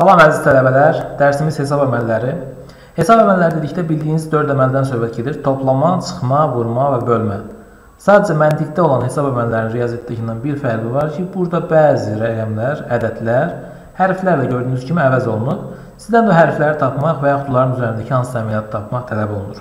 Salam əziz tələbələr, dərsimiz hesab əməlləri. Hesab əməlləri dedikdə bildiyiniz 4 əməldən söhbət gedir. Toplama, çıxma, vurma və bölmə. Sadəcə məntiqdə olan hesab əməllərinin riyaziyyatdakindən bir fərqi var ki, burada bəzi rəqəmlər, ədədlər hərflərlə gördüyünüz kimi əvəz olunub. Sizdən də hərfləri tapmaq və yaxud onların üzərindəki hansısa əməliyyatı tapmaq tələb olunur.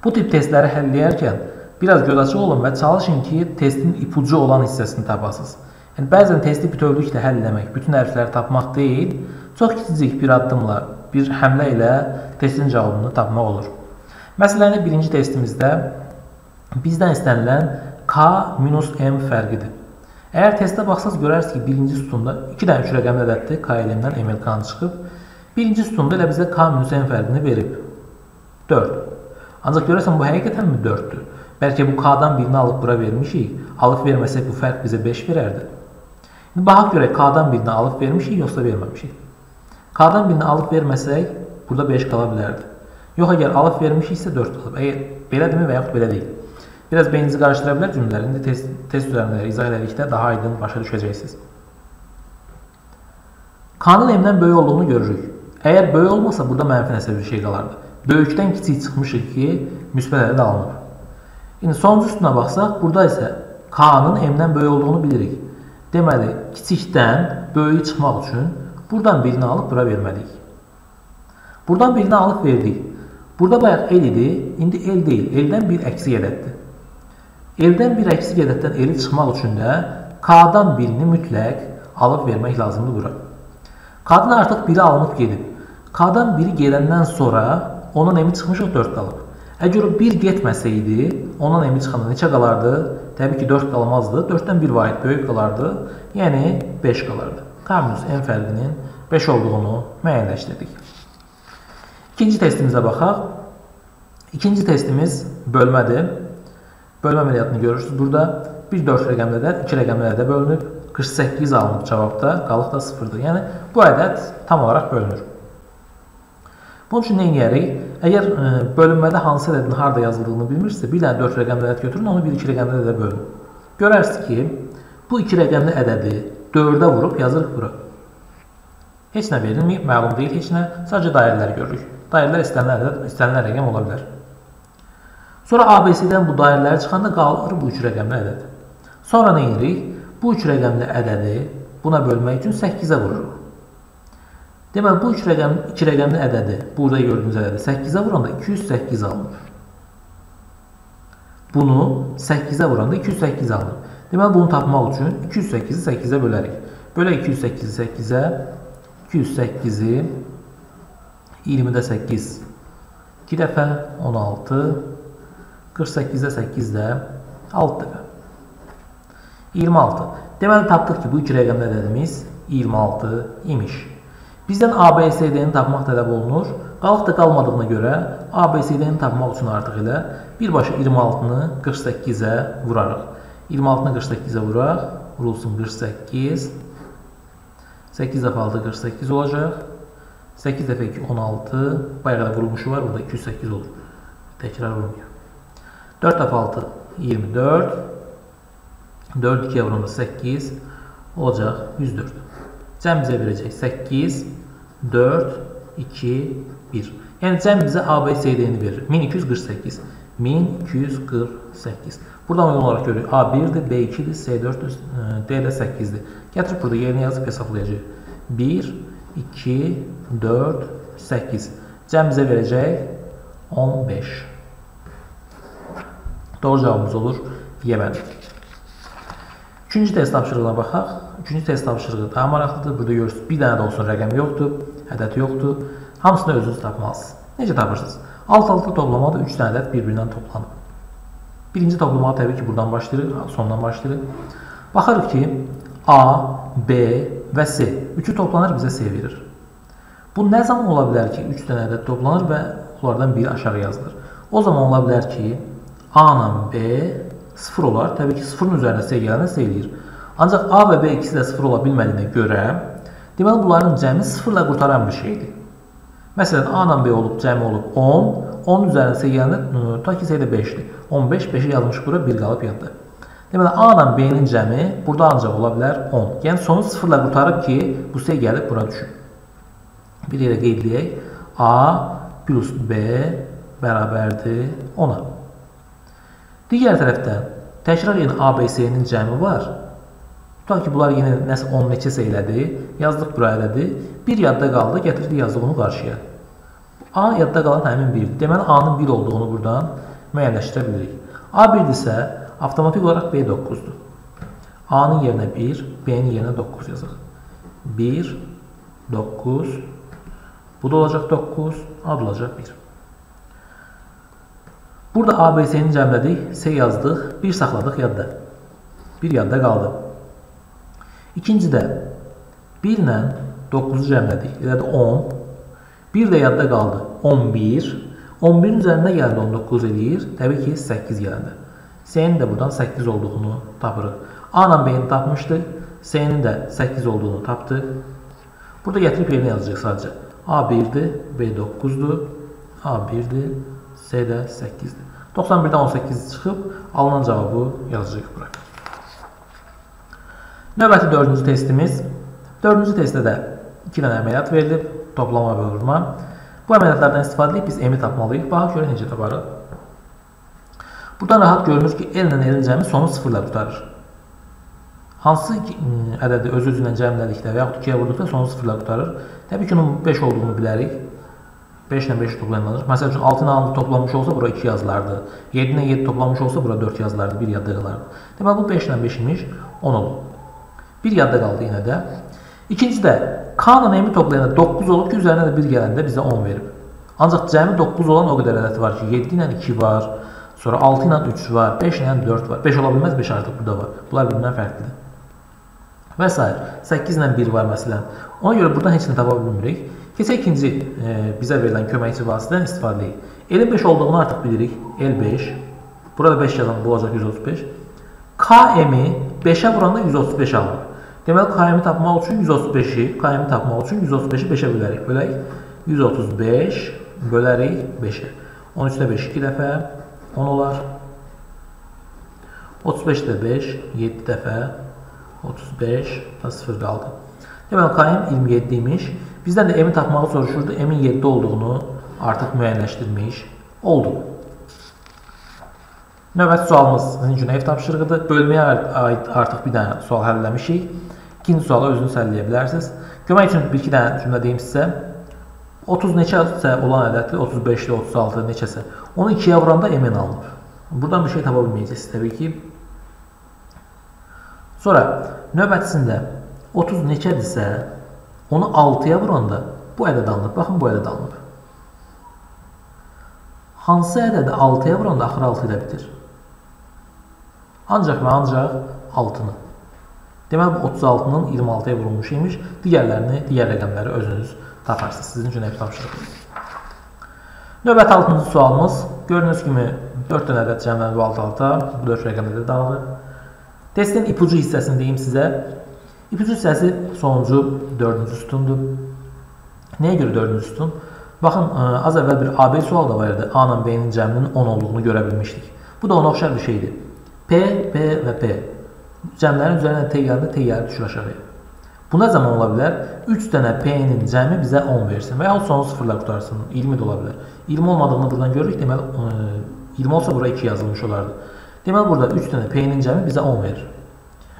Bu tip testləri həll edərkən biraz göz açıq olun və çalışın ki, testin ipucu olan hissəsini tapasınız. Yəni bəzən testi bütövlüklə həll etmək, bütün hərfləri tapmaq deyil, çox kiçicik bir addımla, bir həmlə ilə testin cavabını tapmaq olur. Məsələni birinci testimizdə bizdən istənilən K-M fərqidir. Əgər testə baxsaz görərsiniz ki, birinci sütunda 2 dənə 3 rəqəmli ədəddir, K-dən MLK-nı çıxıb. Birinci sütunda elə bizə K-M fərqini verib. 4. Ancaq görərsən bu həqiqətənmi 4-dür? Bəlkə bu K-dan birini alıb bura vermişik. Alıb verməsək bu fərq bizə 5 verərdi. İndi baxaq görək K-dan birini alıb vermişik, yoxsa verməmişik. K-dan birini alıb verməsək, burada 5 qala bilərdi. Yox, əgər alıb vermişiksə 4 qalıb. Əgər belədirmi və yaxud belə deyil. Biraz beyninizi qarışdıra bilər cümlələri. İndi test, test üzərində izah elədikdə daha aydın başa düşəcəksiniz. K-nın M-dən böyük olduğunu görürük. Əgər böyük olmasa, burada mənfi nəsə bir şey qalardı. Böyükdən kiçik çıxmışıq ki, müsbət ədəd alınır. İndi sonuncu üstünə baxsaq, burada isə K-nın M-dən böyük olduğunu bilirik. Deməli, kiçikdən böyüyü çıxmaq üçün buradan birini alıb bura verməliyik. Buradan birini alıb verdik. Burada bayaq el idi, indi el deyil, eldən bir əksik ədəddir. Eldən bir əksik ədəddən eli çıxmaq üçün də K-dan birini mütləq alıb vermək lazımdır bura. K-dan artıq biri alınıb gedib. K-dan biri gedəndən sonra onun emi çıxmışıq 4 qalıb. Əgər o 1 getməsəydi, onun emi çıxanda neçə qalardı? Təbii ki, 4 qalmazdı. 4-dən 1 vahid böyük qalardı. Yəni 5 qalardı. K minus n fərqinin 5 olduğunu müəyyənləşdirdik. İkinci testimizə baxaq. İkinci testimiz bölmədir. Bölmə əməliyyatını görürsünüz. Burada bir 4 rəqəmli ədəd 2 rəqəmli ədədə bölünüb. 48 alınıb cavabda, qalıq da 0-dır. Yəni bu ədəd tam olaraq bölünür. Bunun üçün nə edərik? Əgər ə, e, bölünmədə hansı ədədin harda yazıldığını bilmirsə, bir dənə 4 rəqəmli ədəd götürün, onu 1-2 rəqəmli ədədə bölün. Görərsiniz ki, bu 2 rəqəmli ədədi 4-ə vurub yazırıq bura. Heç nə verilməyib, məlum deyil, heç nə, sadəcə dairələri görürük. Dairələr istənilən istənilən rəqəm ola bilər. Sonra ABC-dən bu dairələri çıxanda qalır bu 3 rəqəmli ədəd. Sonra nə edirik? Bu 3 rəqəmli ədədi buna bölmək üçün 8-ə vururuq. Deməli, bu 3 rəqəm, 2 rəqəmli ədədi, burada gördüyünüz ədədi 8-ə vuranda 208 alınır. Bunu 8-ə vuranda 208 alınır. Deməli, bunu tapmaq üçün 208-i 8-ə bölərik. Bölə 208-i 8-ə, 208-i 20-də 8, 2 dəfə 16, 48-də 8-də 6 dəfə. 26. Deməli, tapdıq ki, bu iki rəqəmli ədədimiz 26 imiş. Bizdən ABCD-ni tapmaq tələb olunur. Qalıq da qalmadığına görə ABCD-ni tapmaq üçün artıq elə birbaşa 26-nı 48-ə vurarıq. 26-nı 48-ə vuraq, vurulsun 48. 8 dəfə 6 48 olacaq. 8 dəfə 2 16. Bayaq da vurulmuşu var, burada 208 olur. Təkrar olmuyor. 4 dəfə 6 24. 4 2-yə vuranda 8 olacaq 104. Cəm bizə verəcək 8 4 2 1. Yəni cəm bizə ABCD-ni verir. 1248. 1248. Buradan uyğun olaraq görürük. A1-dir, B2-dir, C4-dür, D də 8-dir. Gətirib burada yerinə yazıb hesablayacaq. 1, 2, 4, 8. Cəm bizə verəcək 15. Doğru cavabımız olur Yemen. Üçüncü test tapşırığına baxaq. Üçüncü test tapşırığı daha maraqlıdır. Burada görürsünüz, bir dənə də olsun rəqəm yoxdur, ədəd yoxdur. Hamısını özünüz tapmalısınız. Necə tapırsınız? Alt-alta toplamada 3 dənə ədəd bir-birindən toplanıb. Birinci toplamağa təbii ki, buradan başlayırıq, sondan başlayırıq. Baxırıq ki, A, B və C. Üçü toplanır, bizə C verir. Bu nə zaman ola bilər ki, 3 dənə ədəd toplanır və onlardan biri aşağı yazılır? O zaman ola bilər ki, A ilə B 0 olar. Təbii ki, 0-ın üzərinə C gələndə C eləyir. Ancaq A və B ikisi də 0 ola bilmədiyinə görə, deməli, bunların cəmi 0 ilə qurtaran bir şeydir. Məsələn, A ilə B olub, cəmi olub 10, 10 üzərinə C gələndə, ta ki, də 5-dir. 15, 5-i yazmış bura, 1 qalıb yadda. Deməli, A ilə B-nin cəmi burada ancaq ola bilər 10. Yəni, sonu 0 ilə qurtarıb ki, bu C gəlib bura düşür. Bir yerə qeydləyək. A plus B bərabərdir 10-a. Digər tərəfdən təkrar edən ABC-nin cəmi var. Tutaq ki, bunlar yenə nəsə 10 neçəsə elədi. Yazdıq bura elədi. Bir yadda qaldı, gətirdi yazdıq onu qarşıya. A yadda qalan həmin 1-dir. Deməli, A-nın 1 olduğunu buradan müəyyənləşdirə bilirik. A1-dirsə, avtomatik olaraq B 9-dur. A-nın yerinə 1, B-nin yerinə 9 yazaq. 1, 9, bu da olacaq 9, A da olacaq 1. Burada ABC-ni cəmlədik, S yazdıq, 1 saxladıq yadda. 1 yadda qaldı. İkincidə 1 ilə 9-u cəmlədik, elə də 10. 1 də yadda qaldı, 11. 11-in üzərində gəldi 19 eləyir, təbii ki 8 gələndə. S-nin də buradan 8 olduğunu tapırıq. A ilə B-ni tapmışdıq, S-nin də 8 olduğunu tapdıq. Burada gətirib yerinə yazacaq sadəcə. A 1-dir, B 9-dur, A 1-dir, C də 8-dir. 91-dən 18 çıxıb, alınan cavabı yazacaq bura. Növbəti dördüncü testimiz. Dördüncü testdə də 2 dənə əməliyyat verilib, toplama və vurma. Bu əməliyyatlardan istifadə edib biz M-i tapmalıyıq. Baxaq görə necə taparıq. Buradan rahat görünür ki, L ilə L-in cəmi sonu sıfırla tutarır. Hansı ədədi öz-özünə cəmlədikdə və yaxud 2-yə vurduqda sonu sıfırla tutarır. Təbii ki, onun 5 olduğunu bilərik. 5 ilə 5 toplanılır. Məsəl üçün 6 ilə 6 toplanmış olsa bura 2 yazılardı. 7 ilə 7 toplanmış olsa bura 4 yazılardı, 1 yadda qalardı. Deməli bu 5 ilə 5 imiş, 10 olur. 1 yadda qaldı yenə də. İkincidə K ilə M-i toplayanda 9 olub ki, üzərinə də 1 gələndə bizə 10 verib. Ancaq cəmi 9 olan o qədər ədəd var ki, 7 ilə 2 var, sonra 6 ilə 3 var, 5 ilə 4 var. 5 ola bilməz, 5 artıq burada var. Bunlar bir-birindən fərqlidir. Və s. 8 ilə 1 var məsələn. Ona görə buradan heç nə tapa bilmirik. Keçək ikinci e, bizə verilən köməkçi vasitədən istifadə edək. L-in 5 olduğunu artıq bilirik. L5. Burada 5 yazan bu olacaq 135. KM-i 5-ə vuranda 135 alınır. Deməli, KM-i tapmaq üçün 135-i, KM-i tapmaq üçün 135-i 5-ə bölərik. Bölək 135 bölərik 5-ə. 13-də 5 2 dəfə 10 olar. 35-də 5 7 dəfə 35 da 0 qaldı. Deməli, KM 27 imiş. Bizdən də M-i tapmağı soruşurdu. M-in 7 olduğunu artıq müəyyənləşdirmiş oldu. Növbəti sualımız sizin üçün ev tapşırığıdır. Bölməyə aid artıq bir dənə sual həlləmişik. İkinci suala özünüz həlləyə bilərsiniz. Kömək üçün bir-iki dənə cümlə deyim sizə. 30 neçəsə olan ədəddir, 35-li, 36 neçəsə. Onu 2-yə vuranda MN alınır. Buradan bir şey tapa bilməyəcəksiniz təbii ki. Sonra növbətisində 30 neçədirsə, onu 6-ya vuranda bu ədəd alınır. Baxın, bu ədəd alınır. Hansı ədədi 6-ya vuranda axır 6 ilə bitir? Ancaq və ancaq 6-nı. Deməli, bu 36-nın 26-ya vurulmuş imiş. Digərlərini, digər rəqəmləri özünüz taparsınız. Sizin üçün ev tapşırıq. Növbəti 6-cı sualımız. Gördüyünüz kimi 4 dənə ədəd cəmlənib alt-alta. Bu 4 rəqəmdə də dağılır. Testin ipucu hissəsini deyim sizə. İpucu hissəsi sonuncu 4-cü sütundur. Nəyə görə 4-cü sütun? Baxın, az əvvəl bir AB sual da var idi. A ilə B-nin cəminin 10 olduğunu görə bilmişdik. Bu da ona oxşar bir şeydir. P, P və P. Cəmlərin üzərinə T gələndə T gəlir düşür aşağıya. Bu nə zaman ola bilər? 3 dənə P-nin cəmi bizə 10 versin və yaxud sonu sıfırla qutarsın. 20 də ola bilər. 20 olmadığını buradan görürük. Deməli, 20 olsa bura 2 yazılmış olardı. Deməli, burada 3 dənə P-nin cəmi bizə 10 verir.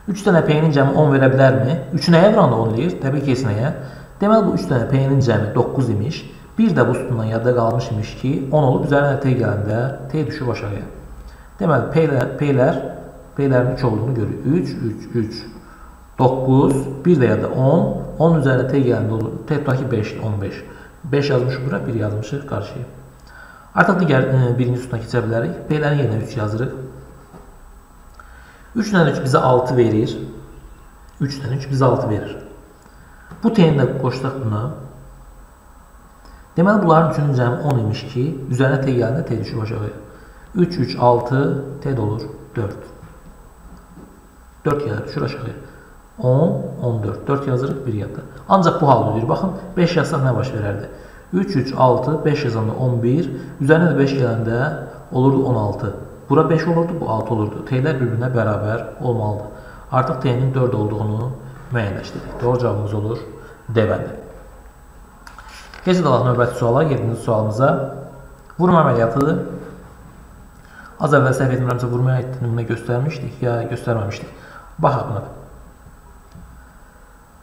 3 dənə P-nin cəmi 10 verə bilərmi? 3 nəyə vuranda 10 eləyir? Təbii ki, heç-nəyə. Deməli, bu 3 dənə P-nin cəmi 9 imiş. Bir də bu sütundan yadda qalmış imiş ki, 10 olub üzərinə T gələndə T düşüb aşağıya. Deməli, P-lər, 3 olduğunu görürük. 3, 3, 3, 9, bir də ya da 10. 10 üzərinə T gələndə olur. T tutaq ki, 5, 15. 5 yazmışıq bura, 1 yazmışıq qarşıya. Artıq digər e, birinci sütuna keçə bilərik. P-lərin yerinə 3 yazırıq. 3 ilə 3 bizə 6 verir. 3 ilə 3 bizə 6 verir. Bu T-ni də buna. Deməli, bunların üçünün cəmi 10 imiş ki, üzərinə T gələndə T düşür aşağıya. 3, 3, 6, T də olur 4. 4 gəlir, düşür aşağıya. 10, 14. 4 yazırıq, 1 yadda. Ancaq bu halda deyir, baxın, 5 yazsaq nə baş verərdi? 3, 3, 6, 5 yazanda 11, üzərinə də 5 gələndə olurdu 16. Bura 5 olurdu, bu 6 olurdu. T'lər bir-birinə bərabər olmalıdır. Artıq T'nin 4 olduğunu müəyyənləşdirdik. Doğru cavabımız olur D bəndi. Keçid alaq növbəti suala, 7-ci sualımıza. Vurma əməliyyatıdır. Az əvvəl səhv etmirəmsə vurmaya nümunə göstərmişdik ya göstərməmişdik. Baxaq buna.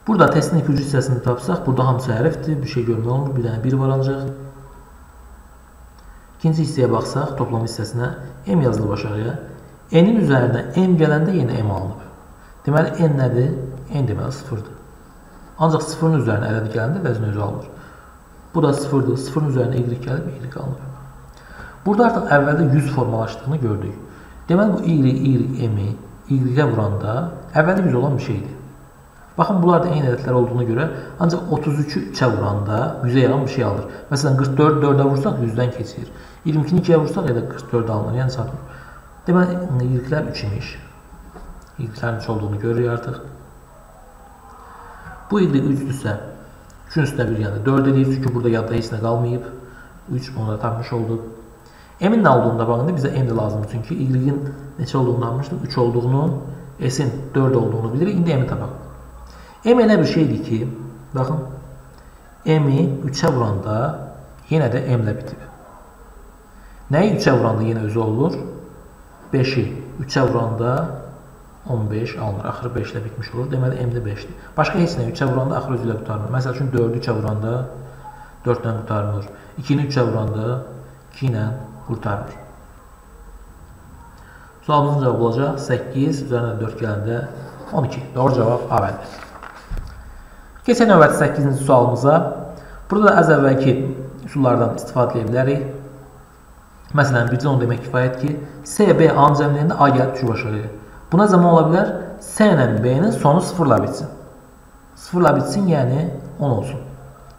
Burada testin ipucu hissəsini tapsaq, burada hamısı hərfdir, bir şey görmək olmur, bir dənə 1 var ancaq. İkinci hissəyə baxsaq, toplam hissəsinə M yazılıb aşağıya. N-in üzərinə M gələndə yenə M alınıb. Deməli, N nədir? N deməli 0-dır. Ancaq 0-ın üzərinə ədəd gələndə vəzn özü alınır. Bu da 0-dır. 0-ın üzərinə Y gəlib, Y alınıb. Burada artıq əvvəldə 100 formalaşdığını gördük. Deməli, bu Y, Y, M-i Y-ə vuranda əvvəldə 100 olan bir şeydir. Baxın, bunlar da eyni ədədlər olduğuna görə ancaq 33-ü 3-ə vuranda 100-ə yaxın bir şey alır. Məsələn, 44 4-ə vursaq 100-dən keçir. 22-ni 2-yə vursaq ya da 44 alınır, yəni çatmır. Deməli, y-lər 3 imiş. Y-lərin 3 olduğunu görürük artıq. Bu y 3-dürsə, 3-ün üstə 1 yəni 4 eləyir, çünki burada yadda heç nə qalmayıb. 3 onu da tapmış olduq. M-in nə olduğunu da baxın, bizə M də lazımdır, çünki y-in neçə olduğunu anlamışdıq, 3 olduğunu, S-in 4 olduğunu bilirik. İndi M-i tapaq. M elə bir şeydir ki, baxın, M-i 3-ə vuranda yenə də M-lə bitib. Nəyi 3-ə vuranda yenə özü olur? 5-i 3-ə vuranda 15 alınır. Axırı 5 ilə bitmiş olur. Deməli, M-də 5-dir. Başqa heç nə 3-ə vuranda axırı özü ilə qutarmır. Məsəl üçün 4-ü 3-ə vuranda 4 ilə qutarmır. 2-ni 3-ə vuranda 2 ilə qurtarmır. Sualımızın cavabı olacaq 8, üzərinə 4 gələndə 12. Doğru cavab A bəndi. Keçək növbəti 8-ci sualımıza. Burada da az əvvəlki üsullardan istifadə edə bilərik. Məsələn, bircə onu demək kifayət ki, S, B, A-nın cəmliyində A gəlib düşür aşağıya. Buna zaman ola bilər, S ilə B-nin sonu 0 ilə bitsin. 0 ilə bitsin, yəni 10 olsun.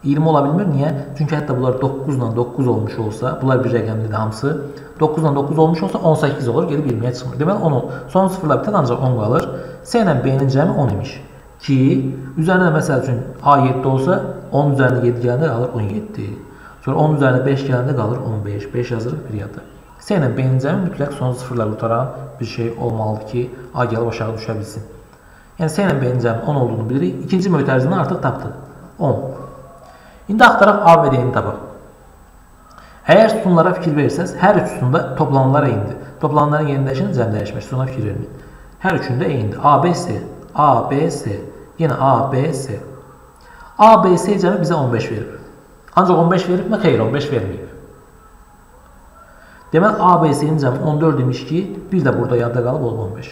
20 ola bilmir. Niyə? Çünki hətta bunlar 9 ilə 9 olmuş olsa, bunlar bir rəqəmlidir hamısı. 9 ilə 9 olmuş olsa 18 olur, gedib 20-yə çıxmır. Deməli 10 son 0 ilə bitən ancaq 10 qalır. S ilə B-nin cəmi 10 imiş. Ki, üzərinə məsəl üçün A 7 olsa, 10 üzərinə 7 gələndə qalır 17. Sonra 10 üzərinə 5 gələndə qalır 15. 5 yazırıq bir yadda. S ilə B-nin cəmi mütləq son 0 ilə qutaran bir şey olmalıdır ki, A gəlib aşağı düşə bilsin. Yəni S ilə B-nin cəmi 10 olduğunu bilirik. İkinci mötərizini artıq tapdıq. 10. İndi axtaraq A və D-ni tapaq. Əgər sütunlara fikir verirsəz, hər üç sütunda toplananlar eynidir. Toplananların yerindəşinin cəm dəyişmək, sütuna fikir verməyin. Hər üçündə eynidir. A, B, S, A, B, S, yenə A, B, S. A, B, S cəmi bizə 15 verib. Ancaq 15 veribmi? Xeyr, 15 verməyib. Deməli, A, B, S-nin cəmi 14 imiş ki, bir də burada yadda qalıb olub 15.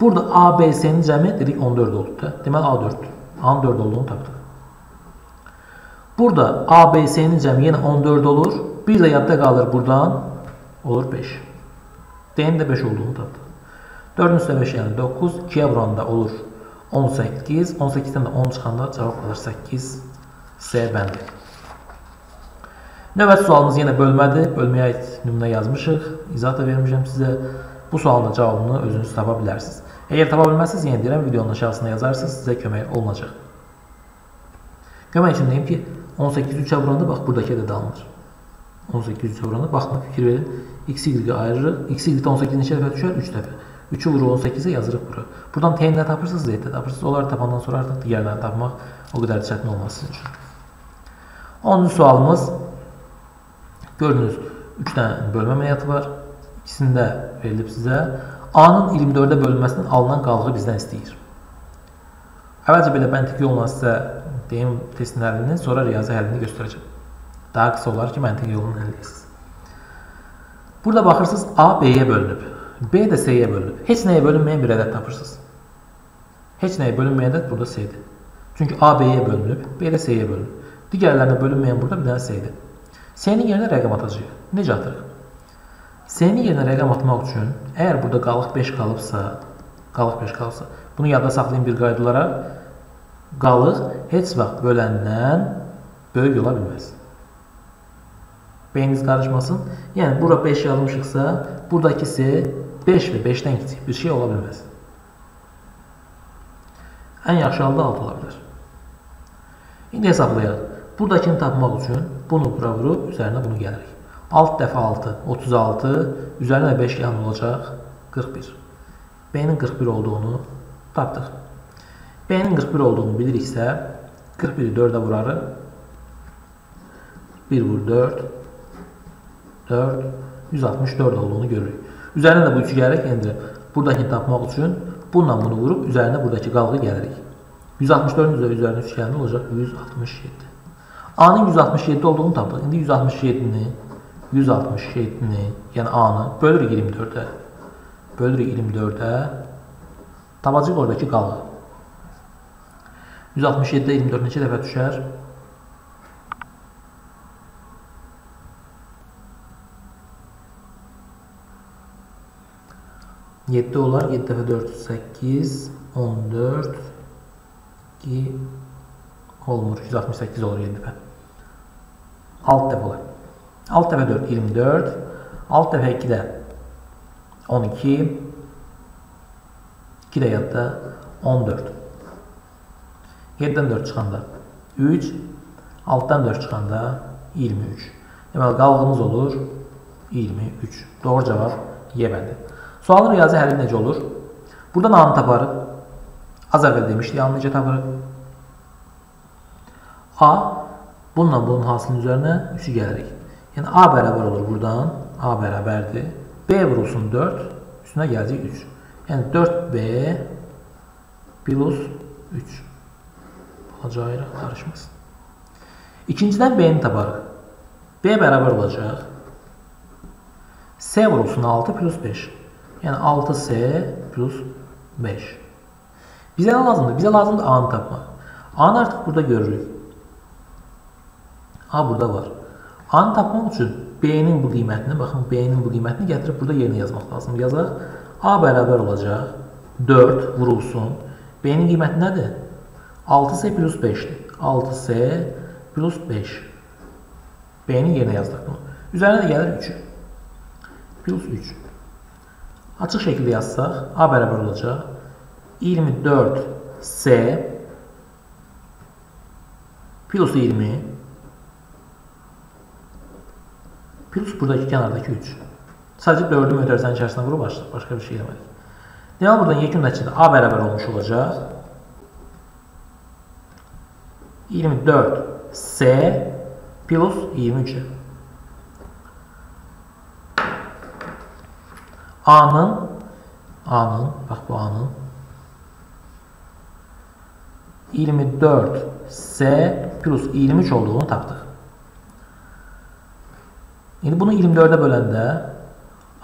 Burada A, B, S-nin cəmi dedik 14 oldu da. Deməli, A4-dür. A-nın 4 olduğunu tapdıq. Burada ABC-nin cəmi yenə 14 olur. Bir də yadda qalır buradan. Olur 5. D-nin də 5 olduğunu tapdıq. 4-ün üstə 5 yəni 9. 2-yə vuranda olur 18. 18-dən də 10 çıxanda cavab qalır 8. C bəndi. Növbəti sualımız yenə bölmədir. Bölməyə aid nümunə yazmışıq. İzah da vermişəm sizə. Bu sualın cavabını özünüz tapa bilərsiniz. Əgər tapa bilməzsiniz, yenə deyirəm, videonun aşağısına yazarsınız, sizə kömək olunacaq. Kömək üçün deyim ki, 18 3-ə vuranda bax buradakı ədəd alınır. 18 3-ə vuranda baxma fikir verin. X y-i ayırırıq. X y-də 18 neçə dəfə düşər? 3 dəfə. 3-ü vurur 18-ə yazırıq bura. Buradan t-ni də tapırsınız, z-də tapırsınız. Onları tapandan sonra artıq digərlərini tapmaq o qədər çətin olmaz sizin üçün. 10-cu sualımız gördünüz 3 dənə bölmə əməliyyatı var. İkisində verilib sizə. A-nın 24-ə bölünməsinin alınan qalığı bizdən istəyir. Əvvəlcə belə məntiqi yolla sizə deyim testin həllini, sonra riyazi həllini göstərəcəm. Daha qısa olar ki, məntiqi yolla həll edəsiniz. Burada baxırsınız A B-yə bölünüb. B də C-yə bölünüb. Heç nəyə bölünməyən bir ədəd tapırsınız. Heç nəyə bölünməyən ədəd burada C-dir. Çünki A B-yə bölünüb, B də C-yə bölünüb. Digərlərinə bölünməyən burada bir dənə C-dir. C-nin yerinə rəqəm atacağıq. Necə atırıq? C-nin yerinə rəqəm atmaq üçün, əgər burada qalıq 5 qalıbsa, qalıq 5 qalıbsa, bunu yadda saxlayın bir qayda olaraq, qalıq heç vaxt böləndən böyük ola bilməz. Beyniniz qarışmasın. Yəni, bura 5 yazmışıqsa, buradakı C 5 və 5-dən kiçik bir şey ola bilməz. Ən yaxşı halda 6 ola bilər. İndi hesablayaq. Buradakini tapmaq üçün bunu bura vurub, üzərinə bunu gəlirik. 6 dəfə 6, 36, üzərinə 5 gələn olacaq 41. B-nin 41 olduğunu tapdıq. B-nin 41 olduğunu biliriksə, 41-i 4-ə vurarıq, 1 vur 4. 4. 164 olduğunu görürük. Üzerine de bu 3'ü gələrək endirir. Buradakini tapmaq üçün bununla bunu vurup üzerine buradaki qalğı gəlirik. 164'ün üzeri üzerine 3 gəldi olacaq 167. A'nın 167 olduğunu tapdıq. İndi 167-ni 167-ni, yəni A-nı bölürük 24-ə. Bölürük 24-ə. Tapacaq oradakı qalğı. 167-də 24 neçə dəfə düşər? 7 olar. 7 dəfə 4 8 14 2 olmur. 168 olur 7 dəfə. 6 dəfə olar. 6 dəfə 4 24. 6 dəfə 2 də 12 2 də yadda 14. 7-dən 4 çıxanda 3 6-dan 4 çıxanda 23. Deməli qalğımız olur 23. Doğru cavab Y bəndi. Sualın riyazi həlli necə olur? Buradan A-nı taparıq. Az əvvəl demişdik, A-nı necə taparıq? A bununla bunun hasilinin üzərinə 3-ü gəlirik. Yəni A bərabər olur buradan. A bərabərdir. B vurulsun 4, üstünə gələcək 3. Yəni 4B plus 3. Ayıraq, qarışmasın. İkincidən B-ni taparıq. B bərabər olacaq. S vurulsun 6 plus 5. Yəni 6S plus 5. Bizə nə lazımdır? Bizə lazımdır A-nı tapmaq. A-nı artıq burada görürük. A burada var. A-nı tapmaq üçün B-nin bu qiymətini, baxın B-nin bu qiymətini gətirib burada yerinə yazmaq lazımdır. Yazaq. A bərabər olacaq. 4 vurulsun. B-nin qiyməti nədir? 6S plus 5-dir. 6S plus 5. B-nin yerinə yazdıq bunu. Üzərinə də gəlir 3. Plus 3. Açıq şəkildə yazsaq, A bərabər olacaq 24C plus 20 plus buradakı kənardakı 3. Sadəcə 4-ü mötərizənin içərisinə vurub başlıq, başqa bir şey eləmədik. Deməli, buradan yekun nəticədə A bərabər olmuş olacaq. 24C plus 23. A'nın A'nın bak bu A'nın 24S plus 23 olduğunu tapdıq. İndi bunu 24'e böləndə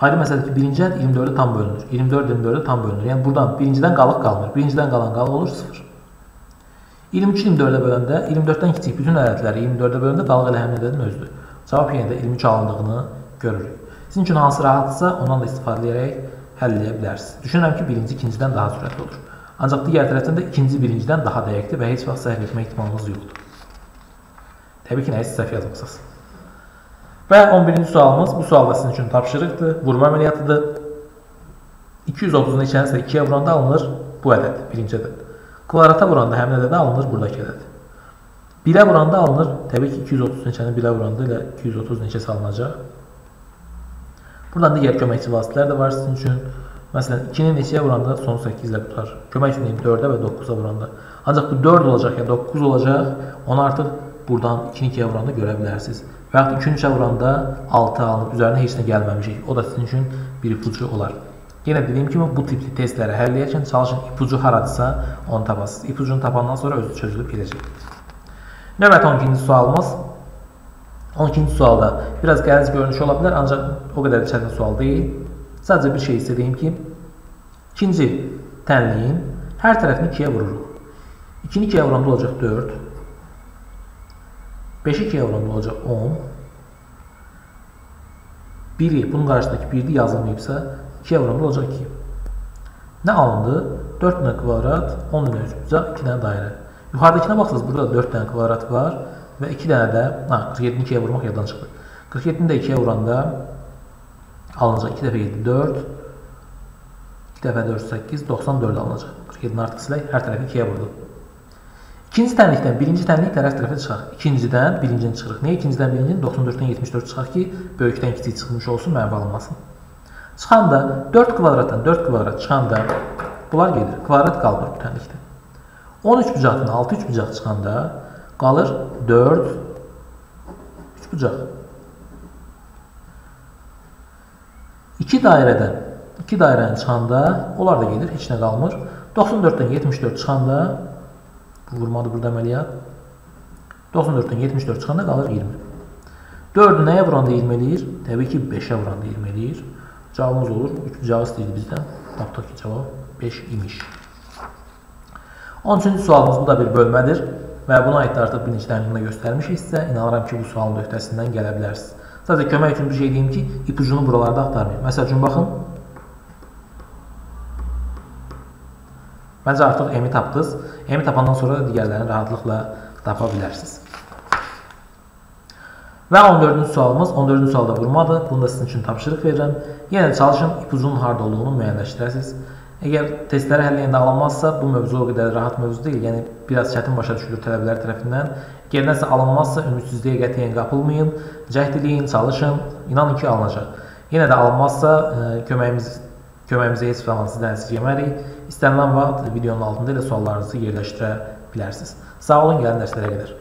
ayrı məsələdir ki, birinci ət 24'e tam bölünür. 24 24'e tam bölünür. Yəni buradan birincidən qalıq qalmır. Birincidən qalan qalıq olur 0. 23 24'e böləndə 24-dən kiçik bütün ədədləri 24'e böləndə qalıq elə həmin ədədin özüdür. Cavab yenə də 23 alındığını görürük. Sizin üçün hansı rahatsa ondan da istifadə edərək həll edə bilərsiniz. Düşünürəm ki, birinci ikincidən daha sürətli olur. Ancaq digər tərəfdən də ikinci birincidən daha dəqiqdir və heç vaxt səhv etmə ehtimalınız yoxdur. Təbii ki, nəyisə səhv yazmısınız. Və 11-ci sualımız bu sualda sizin üçün tapşırıqdır, vurma əməliyyatıdır. 230-un neçənsə 2-yə vuranda alınır bu ədəd, birinci ədəd. Kvadrata vuranda həmin ədədə alınır buradakı ədəd. 1-ə vuranda alınır, təbii ki, 230 neçəni 1-ə vuranda ilə 230 neçə salınacaq. Buradan digər köməkçi vasitələr də var sizin üçün. Məsələn, 2-ni neçəyə vuranda son 8 ilə tutar. Kömək üçün 4-ə və 9-a vuranda. Ancaq bu 4 olacaq ya 9 olacaq. Onu artıq buradan 2-ni 2-yə vuranda görə bilərsiniz. Və yaxud 2-ni 3-ə vuranda 6 alınıb, üzərinə heç nə gəlməmişik. O da sizin üçün bir ipucu olar. Yenə dediyim kimi bu tipli testləri həll edərkən çalışın ipucu haradısa onu tapasınız. İpucunu tapandan sonra özü çözülüb gedəcək. Növbəti 12-ci sualımız 12-ci sualda biraz qəliz görünüş ola bilər, ancaq o qədər çətin sual deyil. Sadəcə bir şey istədiyim ki, ikinci tənliyin hər tərəfini 2-yə vururuq. 2-ni 2-yə vuranda olacaq 4. 5-i 2-yə vuranda olacaq 10. 1-i, bunun qarşısındakı 1-i yazılmayıbsa, 2-yə vuranda olacaq 2. Nə alındı? 4 dənə kvadrat, 10 dənə üçbucaq, 2 dənə dairə. Yuxarıdakına baxsınız, burada 4 dənə kvadrat var və 2 dənə də, ha, 47-ni 2-yə vurmaq yaddan çıxdı. 47-ni də 2-yə vuranda alınacaq 2 dəfə 7 4 2 dəfə 4 8 94 alınacaq. 47-ni artıq silək, hər tərəfi 2-yə vurdu. İkinci tənlikdən birinci tənlik tərəf tərəfə çıxaq. İkincidən birincini çıxırıq. Niyə ikincidən birincini 94-dən 74 çıxaq ki, böyükdən kiçik çıxmış olsun, mənfi alınmasın. Çıxanda 4 kvadratdan 4 kvadrat çıxanda bunlar gedir. Kvadrat qalmır bu tənlikdə. 13 bucaqdan 6 3 bucaq çıxanda qalır 4 3 Üçbucaq. İki dairədən, iki dairəni çıxanda, onlar da gedir, heç nə qalmır. 94-dən 74 çıxanda, vurmadı burada əməliyyat. 94-dən 74 çıxanda qalır 20. 4-ü nəyə vuranda 20 eləyir? Təbii ki, 5-ə vuranda 20 eləyir. Cavabımız olur. 3 cavab istəyirdi bizdən. Tapdıq ki, cavab 5 imiş. 13-cü sualımız bu da bir bölmədir və buna aid artıq dənə göstərmişiksə, inanıram ki, bu sualın öhdəsindən gələ bilərsiniz. Sadəcə kömək üçün bir şey deyim ki, ipucunu buralarda axtarmayın. Məsəl üçün baxın. Məncə artıq M-i tapdınız. M-i tapandan sonra digərlərini rahatlıqla tapa bilərsiniz. Və 14-cü sualımız, 14-cü sualda vurmadır. Bunu da sizin üçün tapşırıq verirəm. Yenə çalışın ipucunun harda olduğunu müəyyənləşdirəsiniz. Əgər testləri həll edəndə alınmazsa, bu mövzu o qədər rahat mövzu deyil. Yəni biraz çətin başa düşülür tələbələr tərəfindən. Əgər nəsə alınmazsa, ümidsizliyə qətiyyən qapılmayın. Cəhd eləyin, çalışın. İnanın ki, alınacaq. Yenə də alınmazsa, köməyimiz köməyimizə heç zaman sizdən əsirgəmərik. İstənilən vaxt videonun altında elə suallarınızı yerləşdirə bilərsiniz. Sağ olun, gəlin dərslərə qədər.